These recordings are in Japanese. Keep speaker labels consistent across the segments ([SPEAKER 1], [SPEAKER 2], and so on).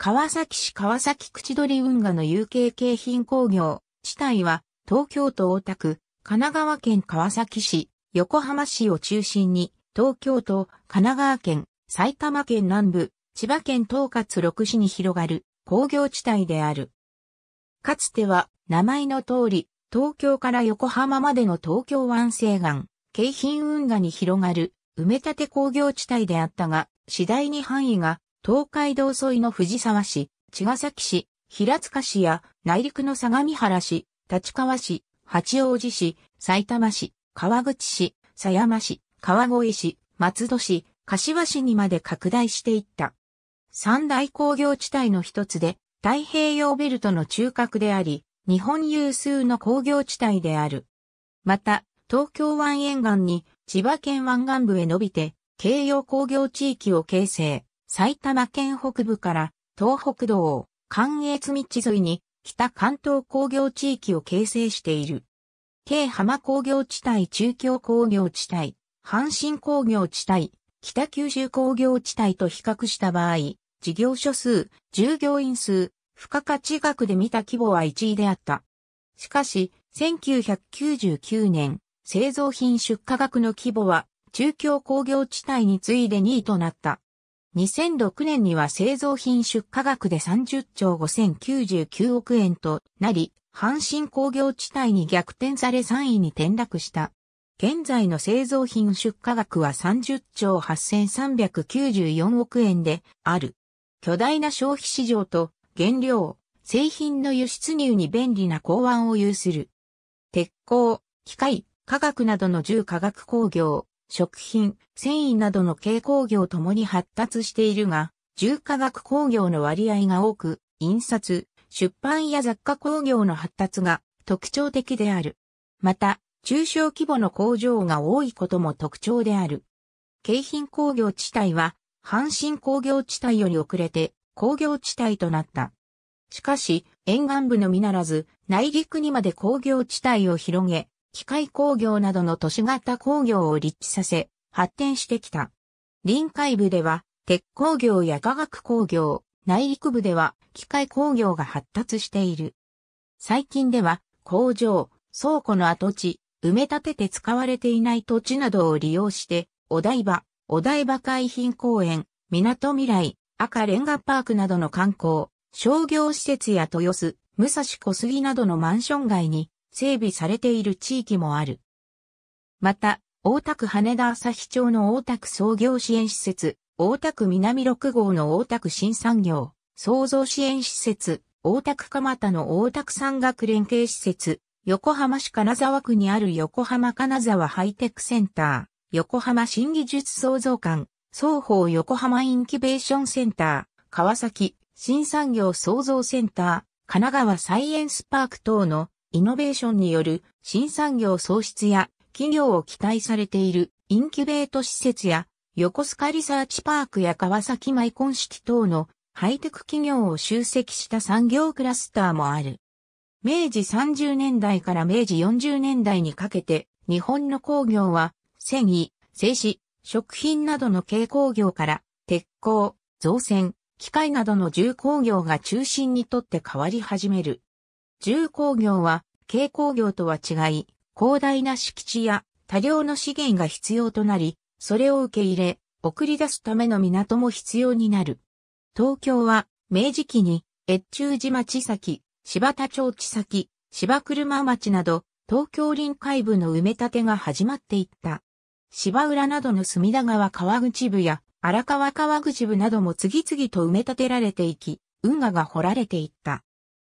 [SPEAKER 1] 川崎市川崎口取運河の有形京浜工業地帯は東京都大田区、神奈川県川崎市、横浜市を中心に東京都、神奈川県、埼玉県南部、千葉県東葛6市に広がる工業地帯である。かつては名前の通り、東京から横浜までの東京湾西岸、京浜運河に広がる埋め立て工業地帯であったが、次第に範囲が東海道沿いの藤沢市、茅ヶ崎市、平塚市や内陸の相模原市、立川市、八王子市、埼玉市、川口市、狭山市、川越市、松戸市、柏市にまで拡大していった。三大工業地帯の一つで、太平洋ベルトの中核であり、日本有数の工業地帯である。また、東京湾沿岸に千葉県湾岸部へ伸びて、京葉工業地域を形成。埼玉県北部から東北道、関越道沿いに北関東工業地域を形成している。京浜工業地帯中京工業地帯、阪神工業地帯、北九州工業地帯と比較した場合、事業所数、従業員数、付加価値額で見た規模は1位であった。しかし、1999年、製造品出荷額の規模は中京工業地帯に次いで2位となった。2006年には製造品出荷額で30兆5099億円となり、阪神工業地帯に逆転され3位に転落した。現在の製造品出荷額は30兆8394億円である。巨大な消費市場と原料、製品の輸出入に便利な港湾を有する。鉄鋼、機械、化学などの重化学工業、食品、繊維などの軽工業ともに発達しているが、重化学工業の割合が多く、印刷、出版や雑貨工業の発達が特徴的である。また、中小規模の工場が多いことも特徴である。京浜工業地帯は、阪神工業地帯より遅れて工業地帯となった。しかし、沿岸部のみならず、内陸にまで工業地帯を広げ、機械工業などの都市型工業を立地させ、発展してきた。臨海部では、鉄工業や化学工業、内陸部では機械工業が発達している。最近では、工場、倉庫の跡地、埋め立てて使われていない土地などを利用して、お台場、お台場海浜公園、港未来、赤レンガパークなどの観光、商業施設や豊洲、武蔵小杉などのマンション街に整備されている地域もある。また、大田区羽田旭町の大田区創業支援施設、大田区南6号の大田区新産業、創造支援施設、大田区蒲田の大田区産学連携施設、横浜市金沢区にある横浜金沢ハイテクセンター、横浜新技術創造館、双方横浜インキュベーションセンター、川崎新産業創造センター、神奈川サイエンスパーク等のイノベーションによる新産業創出や企業を期待されているインキュベート施設や横須賀リサーチパークや川崎マイコンシティ等のハイテク企業を集積した産業クラスターもある。明治30年代から明治40年代にかけて日本の工業は繊維、製紙、食品などの軽工業から鉄鋼、造船、機械などの重工業が中心にとって変わり始める。重工業は軽工業とは違い、広大な敷地や多量の資源が必要となり、それを受け入れ、送り出すための港も必要になる。東京は明治期に越中島地先、柴田町地先、柴車町など東京臨海部の埋め立てが始まっていった。芝浦などの隅田川川口部や荒川川口部なども次々と埋め立てられていき、運河が掘られていった。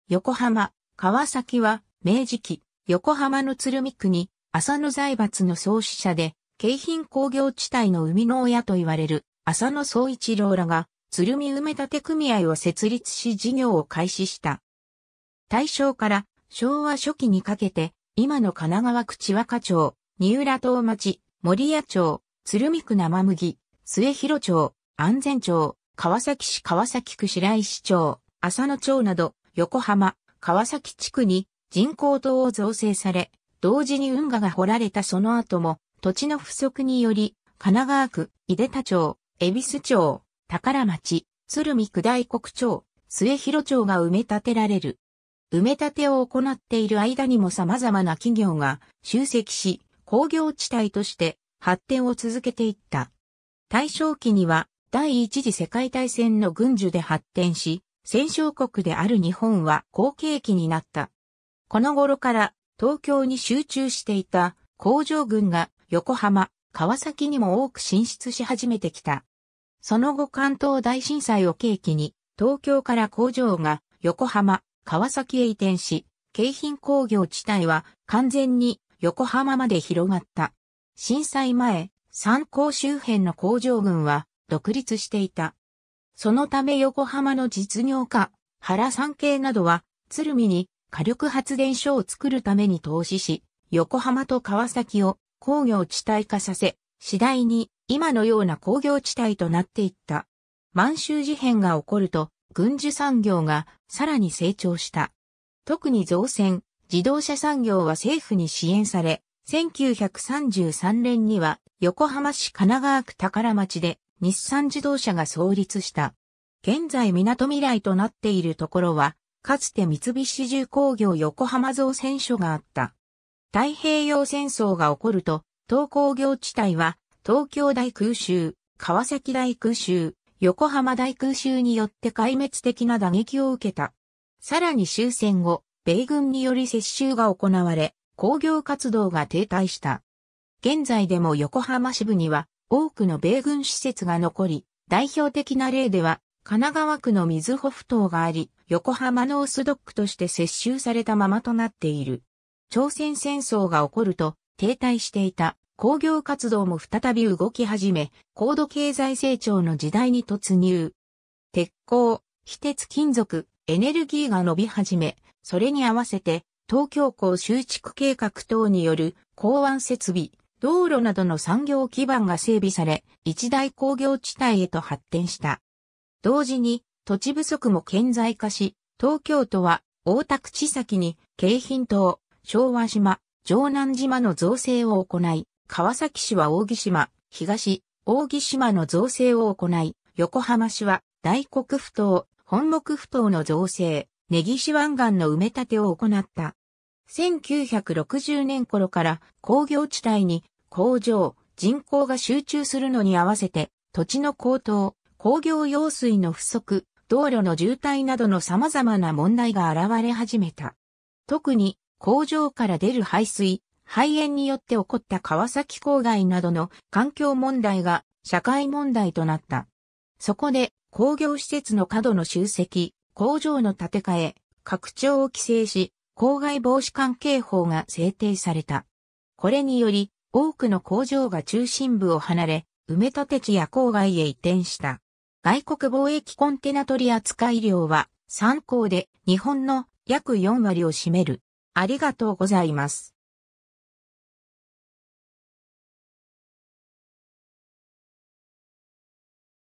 [SPEAKER 1] 横浜、川崎は明治期、横浜の鶴見区に浅野財閥の創始者で、京浜工業地帯の生みの親と言われる浅野総一郎らが鶴見埋め立て組合を設立し事業を開始した。大正から昭和初期にかけて、今の神奈川区千若町、三浦東町、森谷町、鶴見区生麦、末広町、安全町、川崎市川崎区白石町、浅野町など、横浜、川崎地区に人工島を造成され、同時に運河が掘られたその後も、土地の不足により、神奈川区、井出田町、恵比寿町、宝町、鶴見区大国町、末広町が埋め立てられる。埋め立てを行っている間にも様々な企業が集積し、工業地帯として発展を続けていった。大正期には第一次世界大戦の軍需で発展し、戦勝国である日本は好景気になった。この頃から東京に集中していた工場軍が横浜、川崎にも多く進出し始めてきた。その後関東大震災を契機に東京から工場が横浜、川崎へ移転し、京浜工業地帯は完全に横浜まで広がった。震災前、三港周辺の工場群は独立していた。そのため横浜の実業家、原三系などは、鶴見に火力発電所を作るために投資し、横浜と川崎を工業地帯化させ、次第に今のような工業地帯となっていった。満州事変が起こると、軍需産業がさらに成長した。特に造船、自動車産業は政府に支援され、1933年には横浜市神奈川区宝町で日産自動車が創立した。現在港未来となっているところは、かつて三菱重工業横浜造船所があった。太平洋戦争が起こると、東工業地帯は東京大空襲、川崎大空襲、横浜大空襲によって壊滅的な打撃を受けた。さらに終戦後、米軍により接収が行われ、工業活動が停滞した。現在でも横浜支部には多くの米軍施設が残り、代表的な例では神奈川区の水穂埠頭があり、横浜ノースドックとして接収されたままとなっている。朝鮮戦争が起こると停滞していた工業活動も再び動き始め、高度経済成長の時代に突入。鉄鋼、非鉄金属、エネルギーが伸び始め、それに合わせて東京港集築計画等による港湾設備、道路などの産業基盤が整備され、一大工業地帯へと発展した。同時に土地不足も顕在化し、東京都は大田区地先に京浜島、昭和島、城南島の造成を行い、川崎市は大木島、東、大木島の造成を行い、横浜市は大黒埠頭、本木埠頭の造成、根岸湾岸の埋め立てを行った。1960年頃から工業地帯に工場、人口が集中するのに合わせて土地の高騰、工業用水の不足、道路の渋滞などの様々な問題が現れ始めた。特に工場から出る排水、肺炎によって起こった川崎郊外などの環境問題が社会問題となった。そこで工業施設の過度の集積、工場の建て替え、拡張を規制し、公害防止関係法が制定された。これにより、多くの工場が中心部を離れ、埋め立て地や郊外へ移転した。外国貿易コンテナ取扱量は参考で日本の約4割を占める。ありがとうございます。